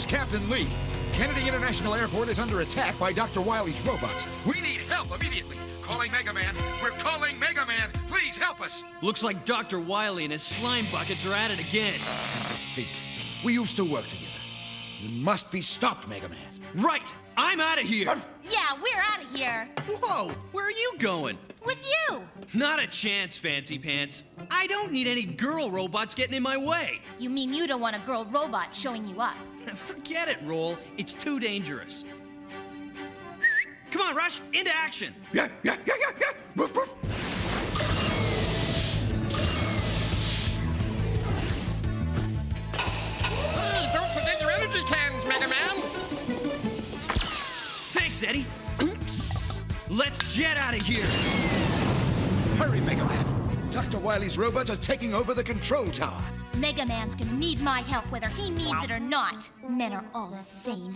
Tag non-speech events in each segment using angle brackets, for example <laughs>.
is Captain Lee. Kennedy International Airport is under attack by Dr. Wily's robots. We need help immediately. Calling Mega Man. We're calling Mega Man. Please help us. Looks like Dr. Wily and his slime buckets are at it again. And to think, we used to work together. You must be stopped, Mega Man. Right! I'm out of here! Yeah, we're out of here. Whoa! Where are you going? With you. Not a chance, Fancy Pants. I don't need any girl robots getting in my way. You mean you don't want a girl robot showing you up? <laughs> Forget it, Roll. It's too dangerous. Come on, Rush, into action! Yeah, yeah, yeah, yeah, yeah. Woof, woof. Hey, don't forget your energy cans, Mega Man! Thanks, Eddie. <clears throat> Let's jet out of here. Hurry, Mega Man. Dr. Wily's robots are taking over the control tower. Mega Man's gonna need my help whether he needs it or not. Men are all the same.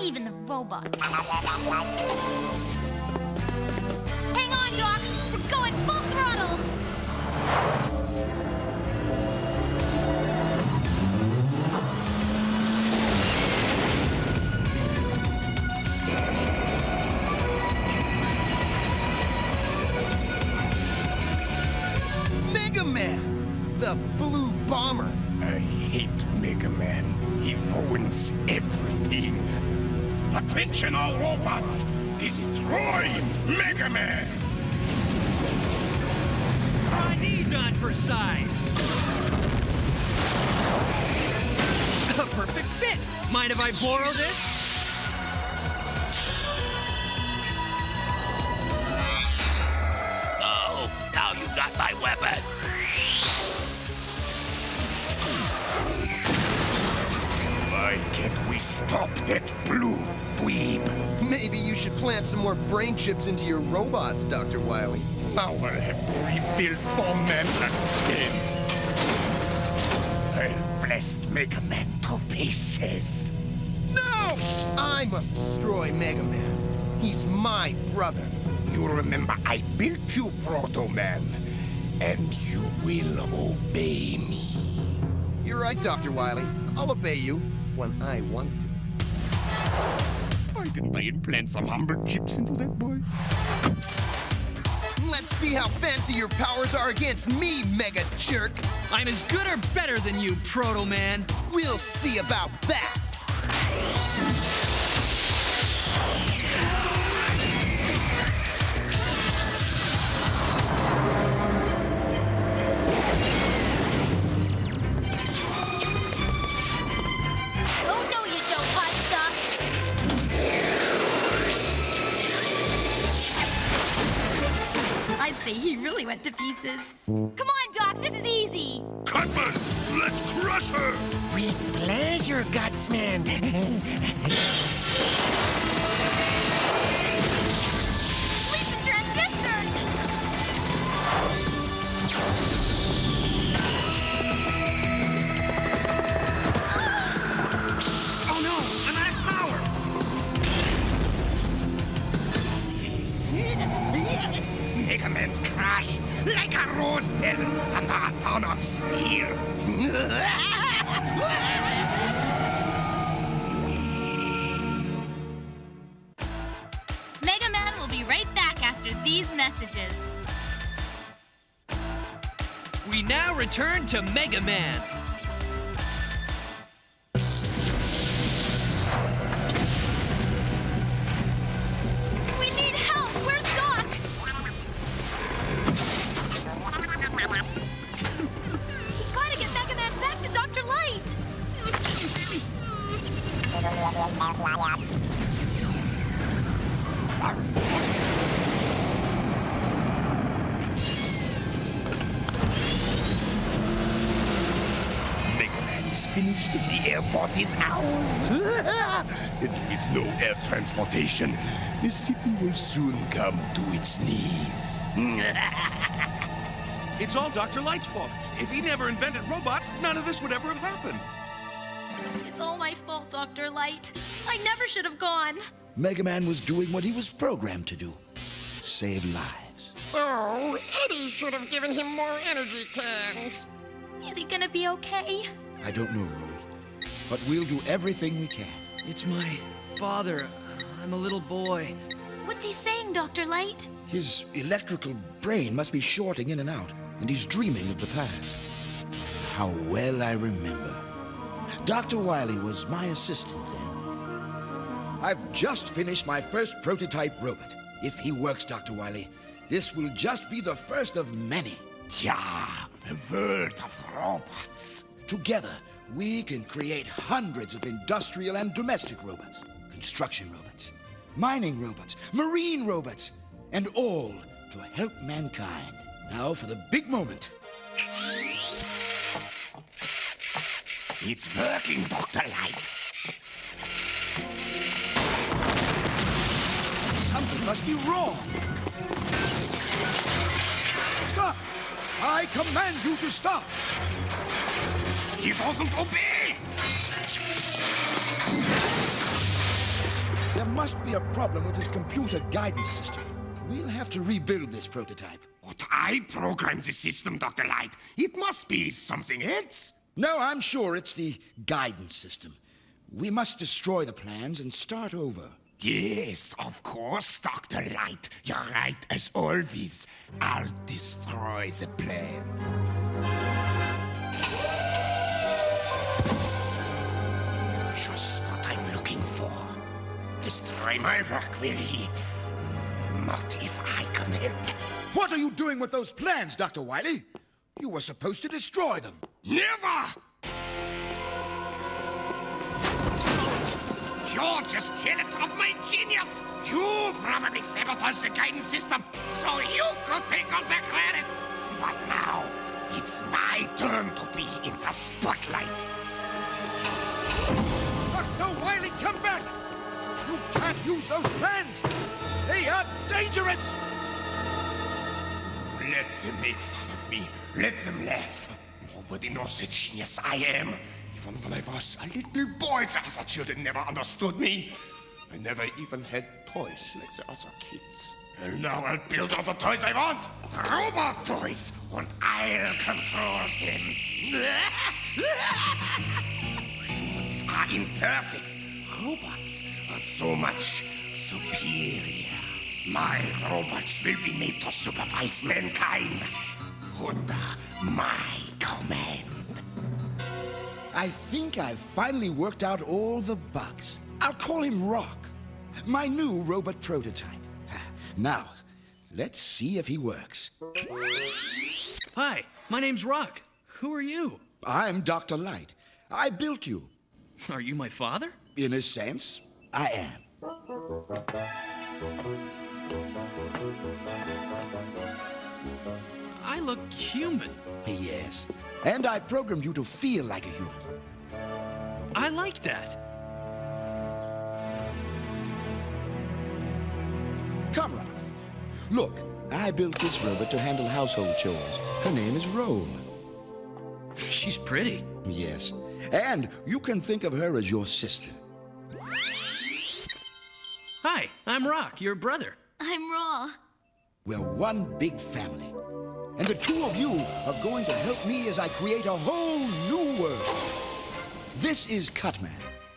Even the robots. Hang on, Doc! We're going full throttle! Mega Man! The Blue Bomber! I hate Mega Man. He ruins everything. Attention, all robots! Destroy Mega Man! Try these on for size. <laughs> A perfect fit. Mind if I borrow this? Stop that blue dweeb? Maybe you should plant some more brain chips into your robots, Dr. Wily. Now I'll have to rebuild Bomb Man again. I'll blast Mega Man to pieces. No! I must destroy Mega Man. He's my brother. You remember I built you, Proto Man, and you will obey me. You're right, Dr. Wily. I'll obey you when I want to. Why didn't I implant some humble chips into that boy? Let's see how fancy your powers are against me, Mega Jerk. I'm as good or better than you, Proto Man. We'll see about that. Went to pieces. Come on, Doc, this is easy! Cutman, let's crush her! With pleasure, Gutsman. <laughs> messages. We now return to Mega Man. Finished. The airport is ours. <laughs> and with no air transportation, the city will soon come to its knees. <laughs> It's all Dr. Light's fault. If he never invented robots, none of this would ever have happened. It's all my fault, Dr. Light. I never should have gone. Mega Man was doing what he was programmed to do save lives. Oh, Eddie should have given him more energy cans. Is he gonna be okay? I don't know, Roll, but we'll do everything we can. It's my father. I'm a little boy. What's he saying, Dr. Light? His electrical brain must be shorting in and out, and he's dreaming of the past. How well I remember. Dr. Wily was my assistant then. I've just finished my first prototype robot. If he works, Dr. Wily, this will just be the first of many. Tja, a world of robots. Together, we can create hundreds of industrial and domestic robots, construction robots, mining robots, marine robots, and all to help mankind. Now for the big moment. It's working, Dr. Light. Something must be wrong. Stop! I command you to stop! He doesn't obey. There must be a problem with his computer guidance system. We'll have to rebuild this prototype. But I programmed the system, Dr. Light. It must be something else. No, I'm sure it's the guidance system. We must destroy the plans and start over. Yes, of course, Dr. Light. You're right as always. I'll destroy the plans. Just what I'm looking for. Destroy my work, will he? Not if I can help it. What are you doing with those plans, Dr. Wily? You were supposed to destroy them. Never! You're just jealous of my genius! You probably sabotaged the guidance system, so you could take all the credit! But now, it's my turn to be in the spotlight. Use those plans! They are dangerous! Let them make fun of me. Let them laugh. Nobody knows the genius I am. Even when I was a little boy, the other children never understood me. I never even had toys like the other kids. And now I'll build all the toys I want. Robot toys. And I'll control them. <laughs> Humans are imperfect. Robots are so much superior. My robots will be made to supervise mankind under my command. I think I've finally worked out all the bugs. I'll call him Rock, my new robot prototype. <laughs> Now, let's see if he works. Hi, my name's Rock. Who are you? I'm Dr. Light. I built you. Are you my father? In a sense, I am. I look human. Yes. And I programmed you to feel like a human. I like that. Come, Rock. Look, I built this robot to handle household chores. Her name is Roll. She's pretty. Yes. And you can think of her as your sister. Hi, I'm Rock, your brother. I'm Roll. We're one big family. And the two of you are going to help me as I create a whole new world. This is Cutman,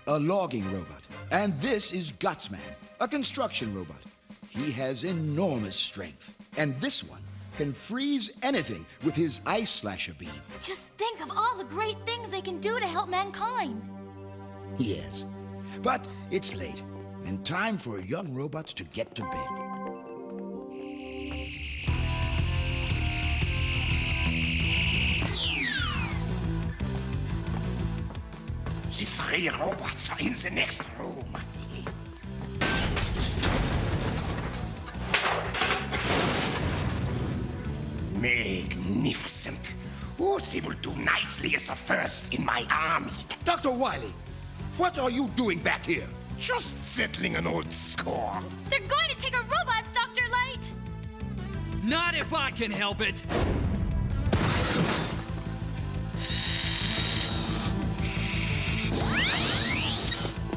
a logging robot. And this is Gutsman, a construction robot. He has enormous strength. And this one can freeze anything with his ice slasher beam. Just think of all the great things they can do to help mankind. Yes. But it's late, and time for young robots to get to bed. The three robots are in the next room. Magnificent. Oh, they will do nicely as a first in my army. Dr. Wily, what are you doing back here? Just settling an old score. They're going to take our robots, Dr. Light! Not if I can help it.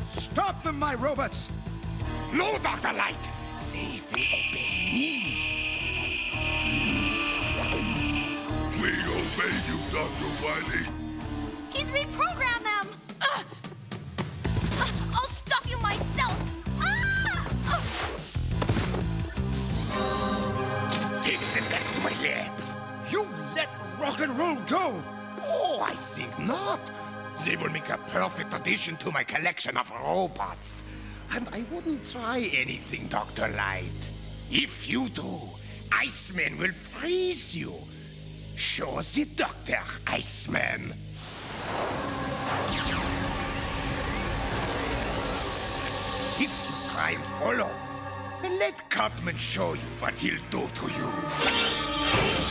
Stop them, my robots! No, Dr. Light. They will obey me. We obey you, Dr. Wily. He's reprogrammed and roll go! Oh, I think not. They will make a perfect addition to my collection of robots. And I wouldn't try anything, Dr. Light. If you do, Iceman will freeze you. Show the doctor, Iceman. If you try and follow, then let Cutman show you what he'll do to you.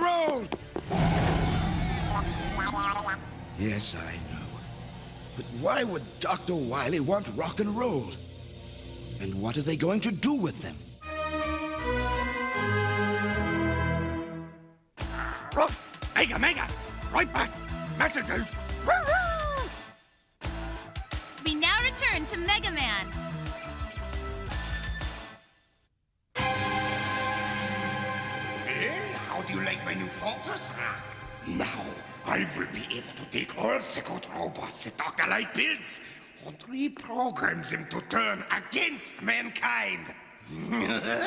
Rock! Yes, I know. But why would Dr. Wily want rock and roll? And what are they going to do with them? Mega, mega! Right back! Messages! Do you like my new fortress, Rock? Now, I will be able to take all the good robots that Dr. Light builds and reprogram them to turn against mankind. <laughs>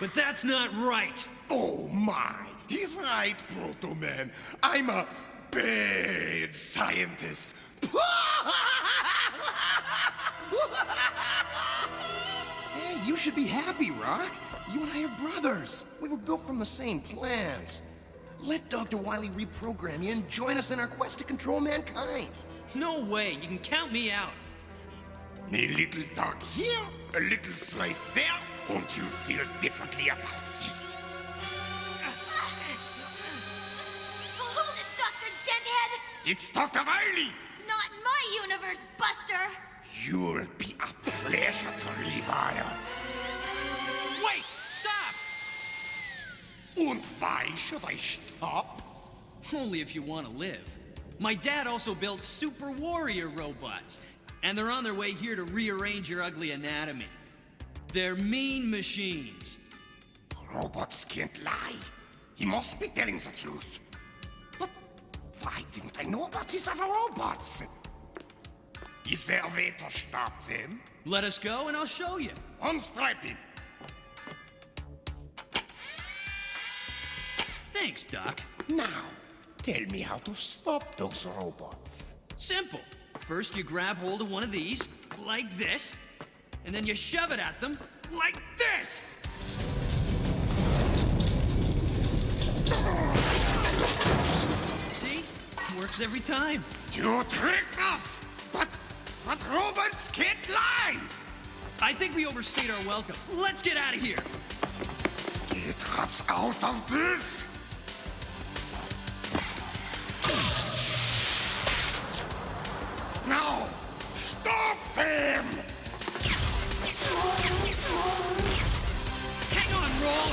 But that's not right. Oh my, he's right, Proto Man. I'm a bad scientist. <laughs> Hey, you should be happy, Rock. You and I are brothers. We were built from the same plant. Let Dr. Wily reprogram you and join us in our quest to control mankind. No way. You can count me out. A little dog here, a little slice there. Won't you feel differently about this? Hold it, Dr. Denthead! It's Dr. Wily! Not my universe, Buster! You'll be a pleasure to rewire. And why should I stop? Only if you want to live. My dad also built super warrior robots, and they're on their way here to rearrange your ugly anatomy. They're mean machines. Robots can't lie. He must be telling the truth. But why didn't I know about these other robots? Is there a way to stop them? Let us go and I'll show you. Unstrap him. Thanks, Doc. Now, tell me how to stop those robots. Simple. First, you grab hold of one of these, like this, and then you shove it at them, like this. See? Works every time. You tricked us! But, but robots can't lie! I think we overstayed our welcome. Let's get out of here. Get us out of this! Hang on, Roll!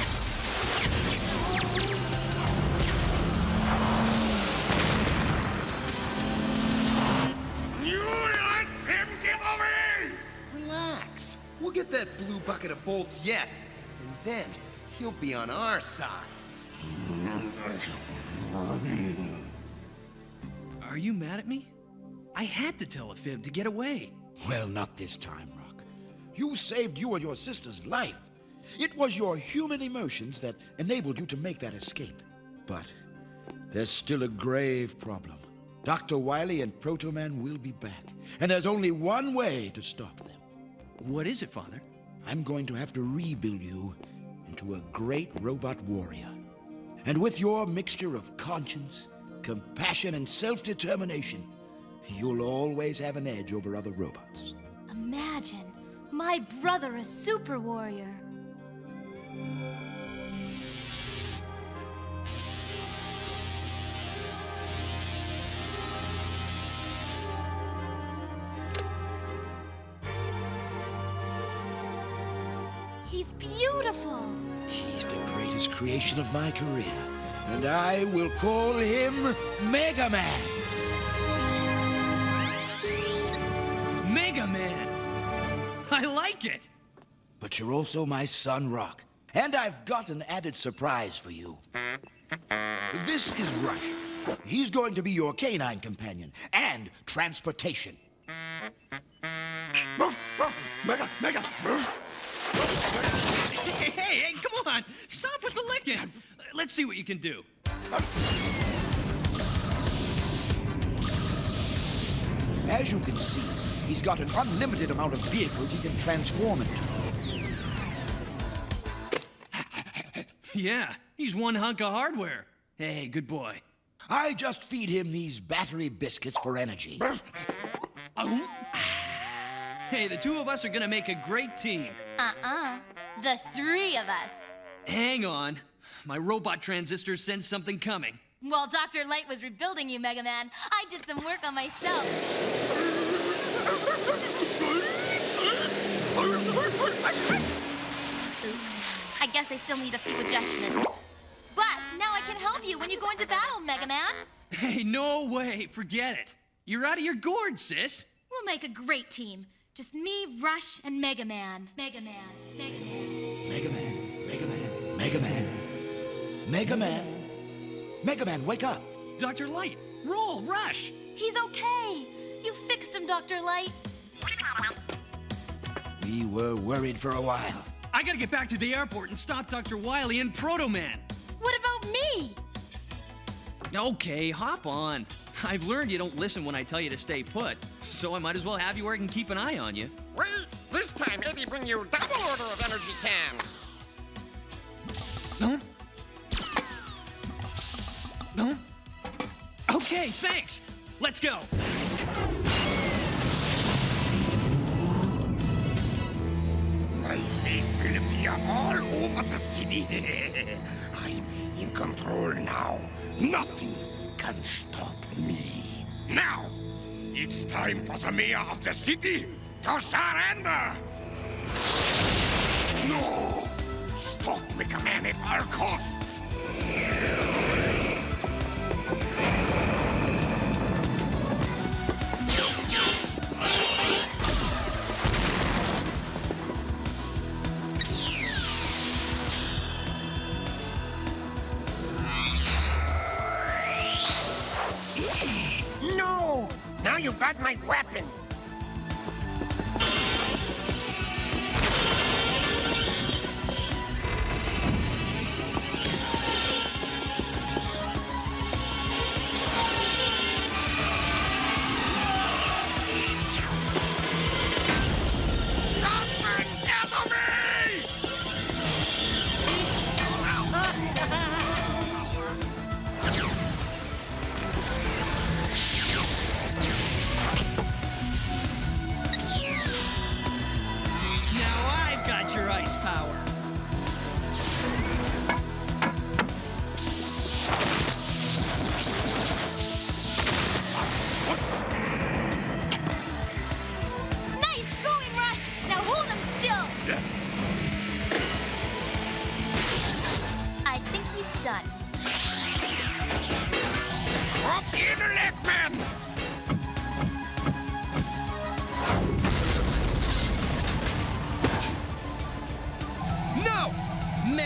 You let him get away! Relax. We'll get that blue bucket of bolts yet. And then, he'll be on our side. Are you mad at me? I had to tell a fib to get away. Well, not this time. You saved you and your sister's life. It was your human emotions that enabled you to make that escape. But there's still a grave problem. Dr. Wily and Proto Man will be back, and there's only one way to stop them. What is it, Father? I'm going to have to rebuild you into a great robot warrior. And with your mixture of conscience, compassion, and self determination, you'll always have an edge over other robots. Imagine my brother a super warrior. He's beautiful. He's the greatest creation of my career, and I will call him Mega Man. <laughs> I like it! But you're also my son, Rock. And I've got an added surprise for you. This is Rush. He's going to be your canine companion and transportation. Mega, Mega! Hey, hey, hey, come on! Stop with the licking! Let's see what you can do. As you can see, he's got an unlimited amount of vehicles he can transform into. Yeah, he's one hunk of hardware. Hey, good boy. I just feed him these battery biscuits for energy. Oh. Hey, the two of us are gonna make a great team. Uh-uh. The three of us. Hang on. My robot transistor sensed something coming. While Dr. Light was rebuilding you, Mega Man, I did some work on myself. Oops. I guess I still need a few adjustments. But now I can help you when you go into battle, Mega Man. Hey, no way. Forget it. You're out of your gourd, sis. We'll make a great team. Just me, Rush, and Mega Man. Mega Man. Mega Man. Mega Man, Mega Man, Mega Man, Mega Man. Mega Man, wake up. Dr. Light, roll, rush. He's okay. You fixed him, Dr. Light. We were worried for a while. I gotta get back to the airport and stop Dr. Wily and Proto Man. What about me? Okay, hop on. I've learned you don't listen when I tell you to stay put, so I might as well have you where I can keep an eye on you. Wait, this time maybe bring you double order of energy cans. Huh? Huh? Okay, thanks. Let's go. Will appear all over the city. <laughs> I'm in control now. Nothing can stop me. Now, it's time for the mayor of the city to surrender. No! Stop Man at all costs. Got my weapon.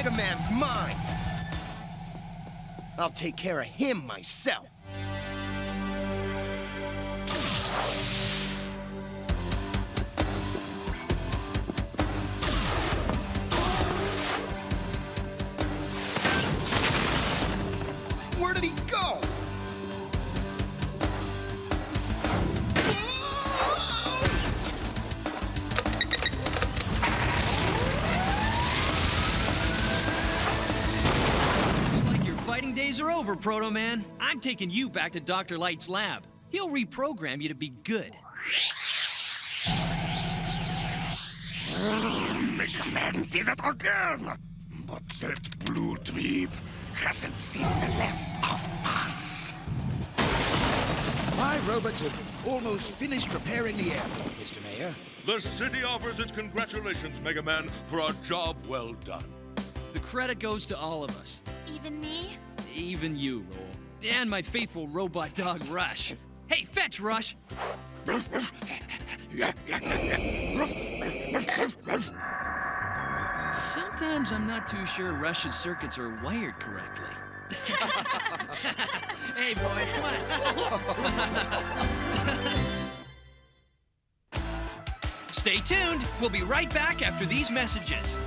Man's mine. I'll take care of him myself. Proto Man. I'm taking you back to Dr. Light's lab. He'll reprogram you to be good. Mega Man did it again! But that blue dweeb hasn't seen the last of us. My robots have almost finished preparing the airport, Mr. Mayor. The city offers its congratulations, Mega Man, for a job well done. The credit goes to all of us. Even me? Even you. And my faithful robot dog, Rush. Hey, fetch, Rush! Sometimes I'm not too sure Rush's circuits are wired correctly. <laughs> hey, boy, come on. <laughs> Stay tuned. We'll be right back after these messages.